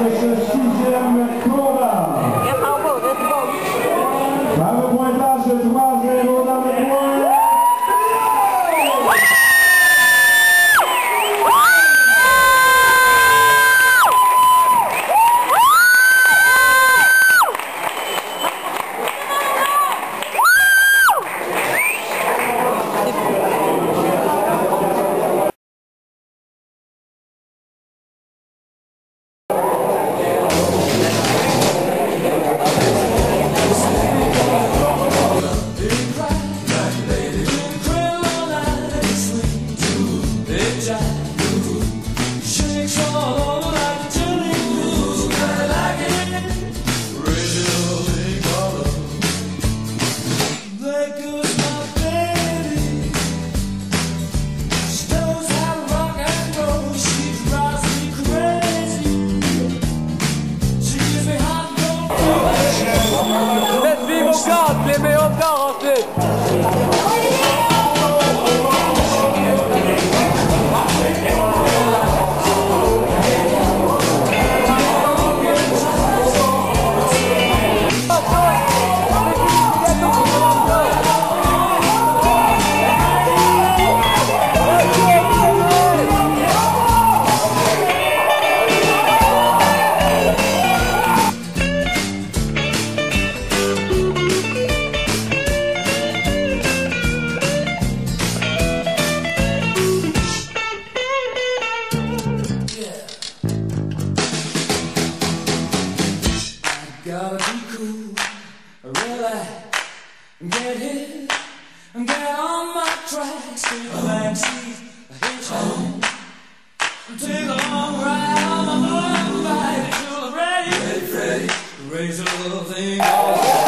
avec le sixième Get hit and get on my tracks to the backseat, a hitch home. Take a long ride on my motorbike until I'm ready. Ready, ready. Raise a little thing. Oh.